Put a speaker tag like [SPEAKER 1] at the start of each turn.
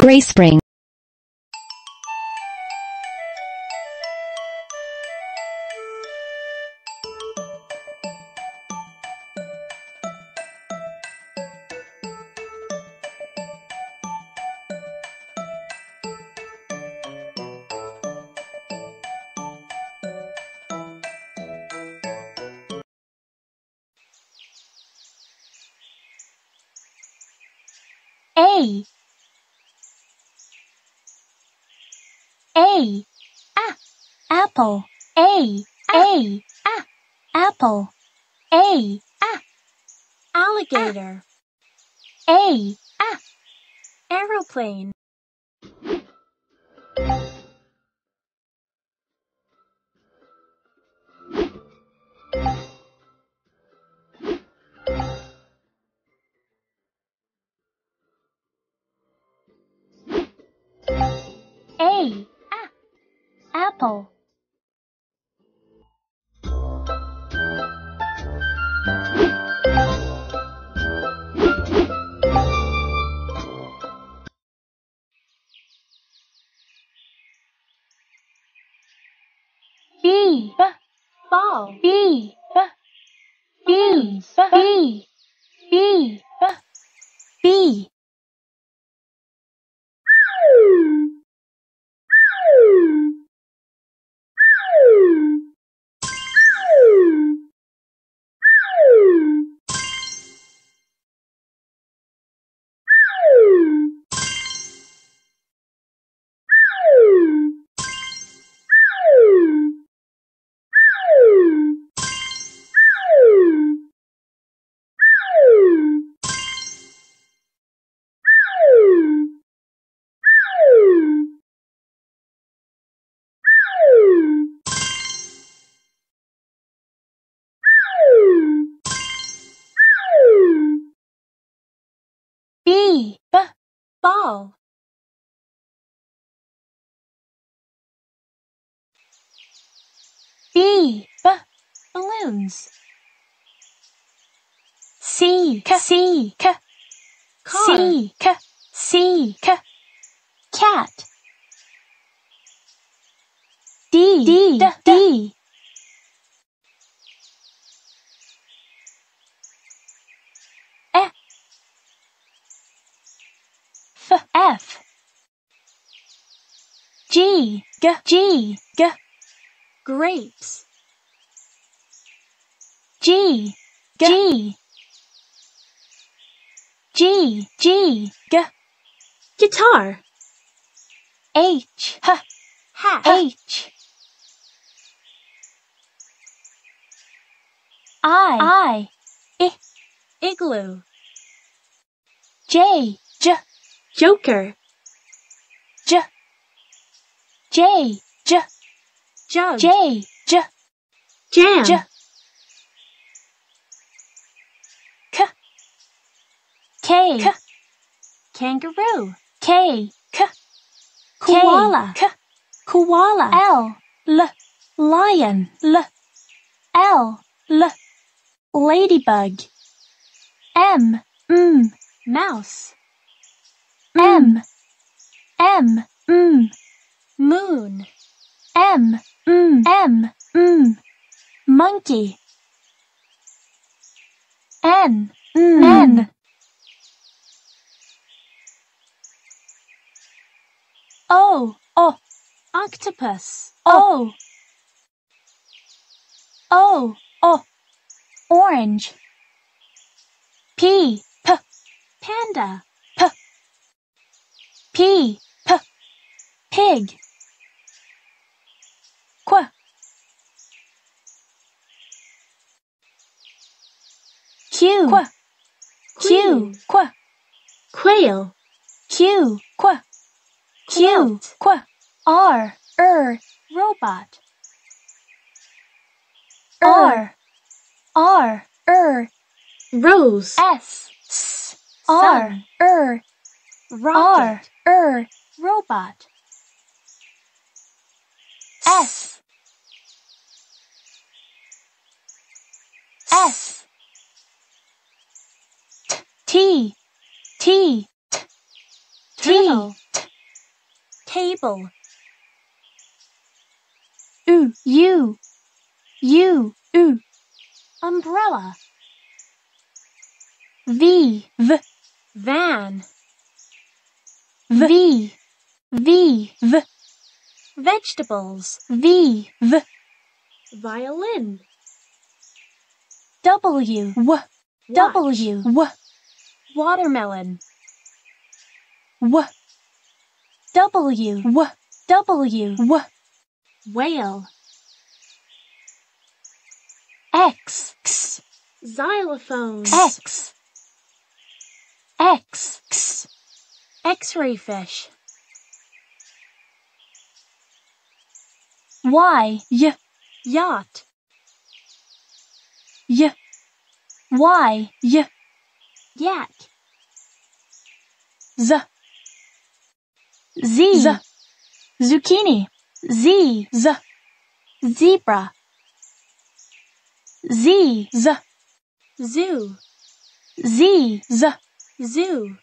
[SPEAKER 1] Gray Spring.
[SPEAKER 2] A A. Apple. A. A. Ah apple. A. Ah alligator. A. Ah aeroplane. A apple B b ball B b B B b ball B b balloons C c C c C c C c cat. D D D, D. G G G grapes. G G G G G guitar. H H hat. H. I I. I igloo. J J. Joker J J jug J J
[SPEAKER 3] jam,
[SPEAKER 2] J K K K. Kangaroo. K K koala. K koala. L L lion. L L L ladybug. M M mouse. M M M moon. M mm, M M M monkey. N N N. O O. Octopus. O. O O. Orange. P P. Panda. P. P P. Pig Qu Q Qu Q Qu
[SPEAKER 3] quail,
[SPEAKER 2] Q Qu Q Qu R. Er. Robot. R. R. Er.
[SPEAKER 3] Rose,
[SPEAKER 2] S. S. R. Er. R. Er. Robot. S. S T T T T
[SPEAKER 3] table,
[SPEAKER 2] U, U, U, U,
[SPEAKER 3] umbrella,
[SPEAKER 2] V, V,
[SPEAKER 3] van,
[SPEAKER 2] V, V, V,
[SPEAKER 3] vegetables,
[SPEAKER 2] V, V,
[SPEAKER 3] violin,
[SPEAKER 2] W, W, W, W,
[SPEAKER 3] watermelon,
[SPEAKER 2] W, W, W, W, W,
[SPEAKER 3] whale,
[SPEAKER 2] X, X,
[SPEAKER 3] xylophone,
[SPEAKER 2] X, X, X,
[SPEAKER 3] x-ray fish,
[SPEAKER 2] Y, Y,
[SPEAKER 3] yacht,
[SPEAKER 2] Y, Y, Y,
[SPEAKER 3] yak,
[SPEAKER 2] Z, Z, Z, zucchini, Z, Z, zebra, Z, Z,
[SPEAKER 3] zoo,
[SPEAKER 2] Z, Z,
[SPEAKER 3] zoo,